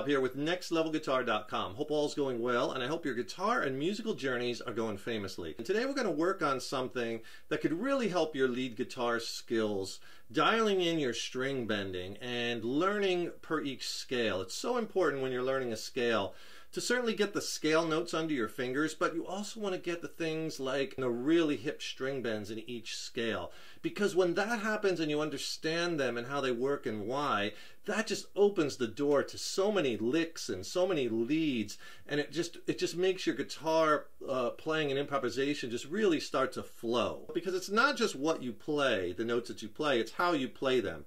David here with NextLevelGuitar.com. Hope all's going well, and I hope your guitar and musical journeys are going famously. And today we're going to work on something that could really help your lead guitar skills, dialing in your string bending and learning per each scale. It's so important when you're learning a scale to certainly get the scale notes under your fingers, but you also want to get the things like the really hip string bends in each scale. Because when that happens and you understand them and how they work and why, that just opens the door to so many licks and so many leads, and it just it just makes your guitar uh, playing and improvisation just really start to flow. Because it's not just what you play, the notes that you play, it's how you play them.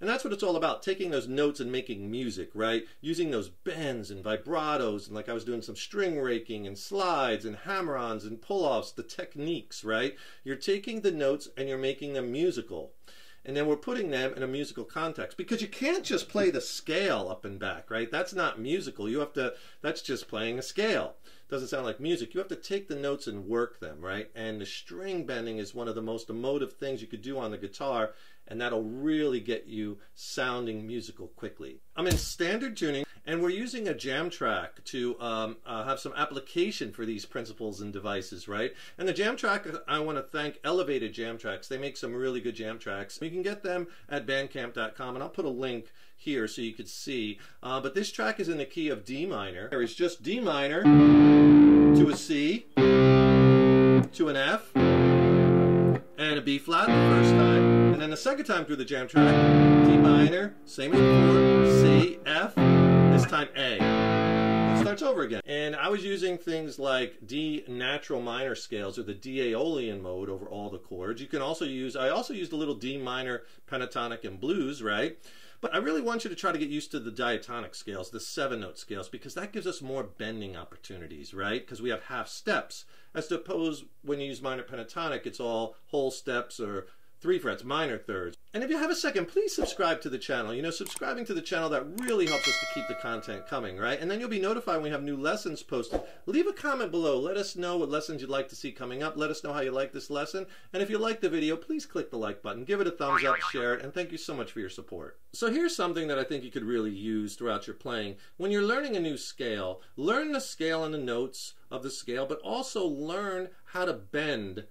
And that's what it's all about, taking those notes and making music, right? Using those bends and vibratos, and like I was doing some string raking and slides and hammer-ons and pull-offs, the techniques, right? You're taking the notes and you're making them musical. And then we're putting them in a musical context. Because you can't just play the scale up and back right? That's not musical. You have to that's just playing a scale. Doesn't sound like music. You have to take the notes and work them right? And the string bending is one of the most emotive things you could do on the guitar and that'll really get you sounding musical quickly i'm in standard tuning and we're using a jam track to um, uh, have some application for these principles and devices, right? And the jam track, I want to thank Elevated Jam Tracks. They make some really good jam tracks. You can get them at bandcamp.com, and I'll put a link here so you could see. Uh, but this track is in the key of D minor. There is just D minor to a C to an F and a B flat the first time. And then the second time through the jam track, D minor, same as before, C, F, this time A. It starts over again. And I was using things like D natural minor scales or the D Aeolian mode over all the chords. You can also use, I also used a little D minor pentatonic and blues, right? But I really want you to try to get used to the diatonic scales, the seven note scales, because that gives us more bending opportunities, right? Because we have half steps. As opposed when you use minor pentatonic, it's all whole steps or three frets, minor thirds. And if you have a second, please subscribe to the channel. You know, subscribing to the channel, that really helps us to keep the content coming, right? And then you'll be notified when we have new lessons posted. Leave a comment below. Let us know what lessons you'd like to see coming up. Let us know how you like this lesson. And if you like the video, please click the like button. Give it a thumbs up, share it, and thank you so much for your support. So here's something that I think you could really use throughout your playing. When you're learning a new scale, learn the scale and the notes of the scale, but also learn how to bend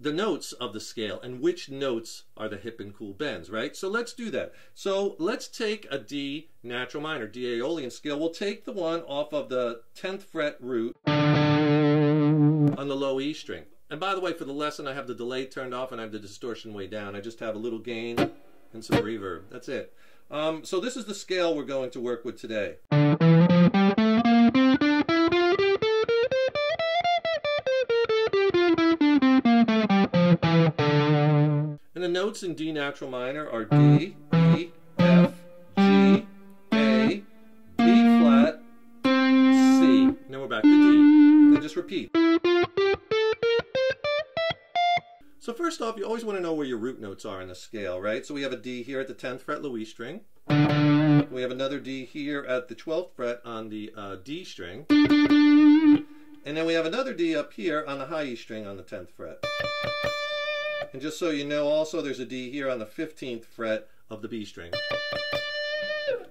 the notes of the scale and which notes are the hip and cool bends, right? So let's do that. So let's take a D natural minor, D Aeolian scale. We'll take the one off of the 10th fret root on the low E string. And by the way, for the lesson, I have the delay turned off and I have the distortion way down. I just have a little gain and some reverb. That's it. Um, so this is the scale we're going to work with today. Notes in D natural minor are D, E, F, G, A, B flat, C. Now we're back to D. Then just repeat. So first off, you always want to know where your root notes are in the scale, right? So we have a D here at the 10th fret Louis string. We have another D here at the 12th fret on the uh, D string. And then we have another D up here on the high E string on the 10th fret. And just so you know also, there's a D here on the 15th fret of the B string.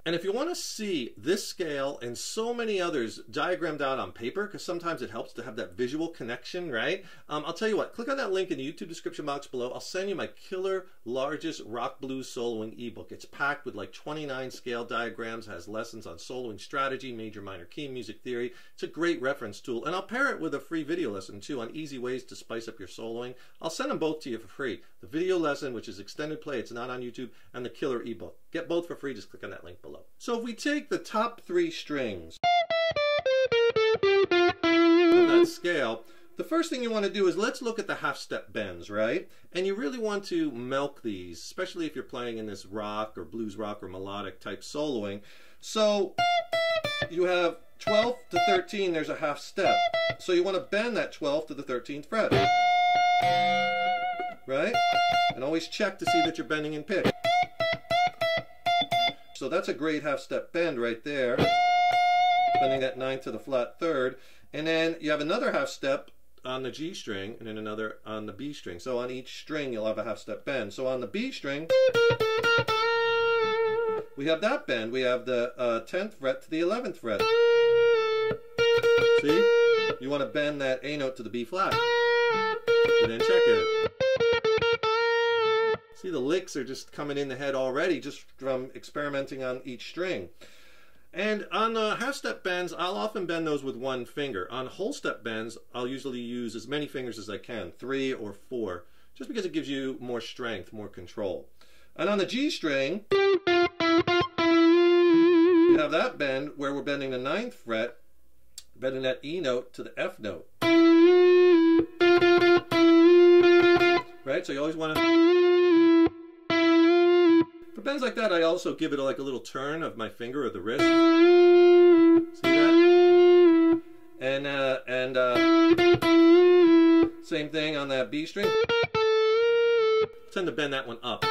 And if you want to see this scale and so many others diagrammed out on paper, because sometimes it helps to have that visual connection, right? Um, I'll tell you what, click on that link in the YouTube description box below. I'll send you my killer largest rock blues soloing ebook. It's packed with like 29 scale diagrams, has lessons on soloing strategy, major minor key music theory. It's a great reference tool. And I'll pair it with a free video lesson too on easy ways to spice up your soloing. I'll send them both to you for free. The video lesson, which is extended play, it's not on YouTube, and the killer ebook. Get both for free, just click on that link below So if we take the top three strings of that scale, the first thing you want to do is let's look at the half step bends, right? And you really want to milk these, especially if you're playing in this rock or blues rock or melodic type soloing. So you have 12 to 13, there's a half step. So you want to bend that 12 to the 13th fret. Right? And always check to see that you're bending in pitch. So that's a great half step bend right there. Bending that ninth to the flat third. And then you have another half step on the G string and then another on the B string. So on each string you'll have a half step bend. So on the B string, we have that bend. We have the uh, 10th fret to the 11th fret. See? You want to bend that A note to the B flat. And then check it. See, the licks are just coming in the head already just from experimenting on each string. And on the half step bends, I'll often bend those with one finger. On whole step bends, I'll usually use as many fingers as I can, three or four, just because it gives you more strength, more control. And on the G string, you have that bend where we're bending the ninth fret, bending that E note to the F note. Right, so you always want to... For bends like that, I also give it like a little turn of my finger or the wrist. See that? And, uh, and, uh, same thing on that B string. tend to bend that one up.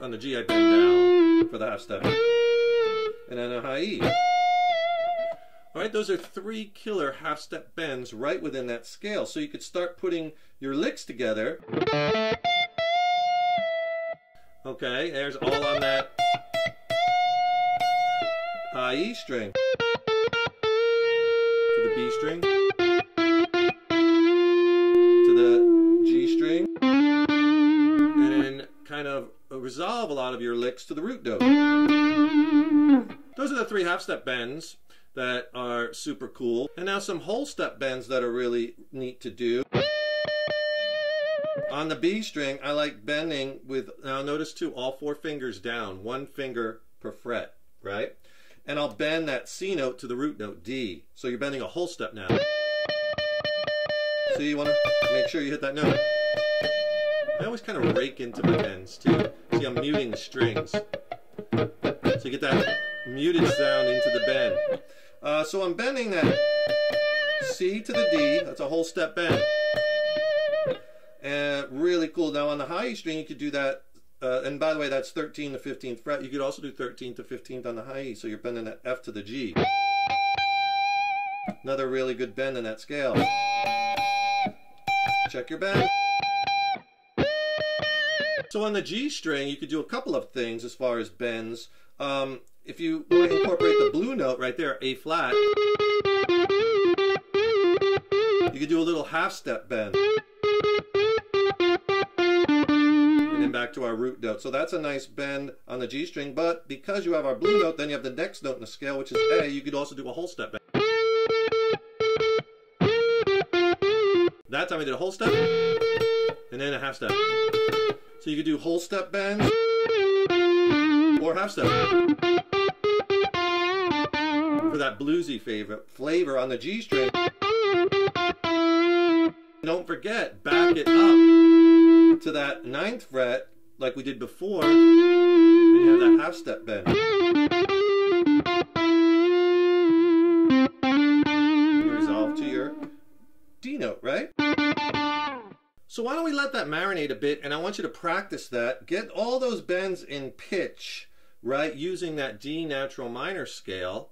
On the G, I bend down for the half step. And then a high E. All right, those are three killer half step bends right within that scale. So you could start putting your licks together. Okay, there's all on that high E string. To the B string. To the G string. And then kind of resolve a lot of your licks to the root note. Those are the three half step bends that are super cool. And now some whole step bends that are really neat to do. On the B string, I like bending with, now notice too, all four fingers down, one finger per fret, right? And I'll bend that C note to the root note, D. So you're bending a whole step now. So you want to make sure you hit that note. I always kind of rake into my bends too. See, I'm muting the strings. So you get that muted sound into the bend. Uh, so I'm bending that C to the D. That's a whole step bend. And really cool. Now on the high E string, you could do that. Uh, and by the way, that's 13 to 15th fret. You could also do 13th to 15th on the high E. So you're bending that F to the G. Another really good bend in that scale. Check your bend. So on the G string, you could do a couple of things as far as bends. Um, if you want to incorporate the blue note right there, A flat, you could do a little half step bend. Back to our root note. So that's a nice bend on the G string, but because you have our blue note, then you have the next note in the scale, which is A, you could also do a whole step bend. That time I did a whole step, and then a half step. So you could do whole step bends, or half step. For that bluesy favorite flavor on the G string. Don't forget, back it up to that ninth fret like we did before, and you have that half step bend. You resolve to your D note, right? So why don't we let that marinate a bit and I want you to practice that. Get all those bends in pitch, right? Using that D natural minor scale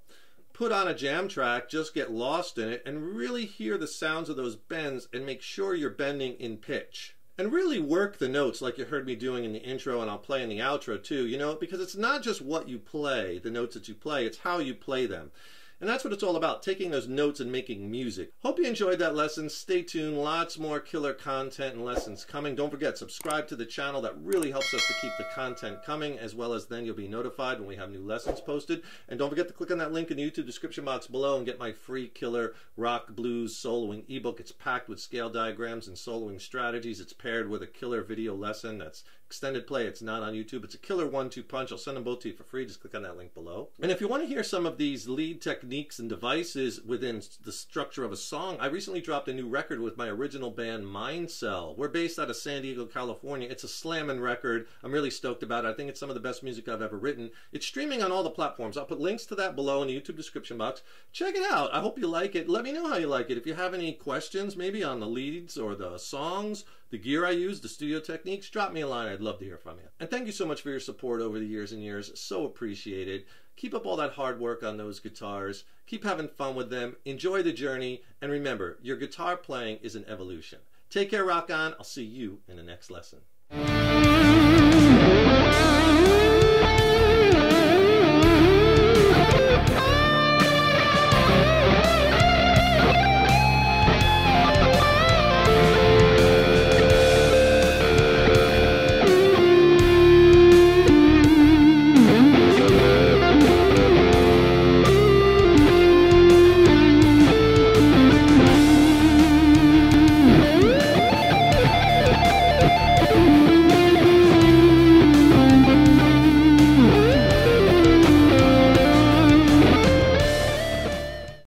put on a jam track, just get lost in it, and really hear the sounds of those bends and make sure you're bending in pitch. And really work the notes like you heard me doing in the intro and I'll play in the outro too, you know, because it's not just what you play, the notes that you play, it's how you play them. And that's what it's all about, taking those notes and making music. Hope you enjoyed that lesson. Stay tuned. Lots more killer content and lessons coming. Don't forget, subscribe to the channel. That really helps us to keep the content coming, as well as then you'll be notified when we have new lessons posted. And don't forget to click on that link in the YouTube description box below and get my free killer rock blues soloing ebook. It's packed with scale diagrams and soloing strategies. It's paired with a killer video lesson that's extended play. It's not on YouTube. It's a killer one-two punch. I'll send them both to you for free. Just click on that link below. And if you want to hear some of these lead techniques and devices within the structure of a song, I recently dropped a new record with my original band Mind Cell. We're based out of San Diego, California. It's a slamming record. I'm really stoked about it. I think it's some of the best music I've ever written. It's streaming on all the platforms. I'll put links to that below in the YouTube description box. Check it out. I hope you like it. Let me know how you like it. If you have any questions, maybe on the leads or the songs, the gear I use, the studio techniques, drop me a line. I'd love to hear from you. And thank you so much for your support over the years and years. So appreciated. Keep up all that hard work on those guitars. Keep having fun with them. Enjoy the journey. And remember, your guitar playing is an evolution. Take care, rock on. I'll see you in the next lesson.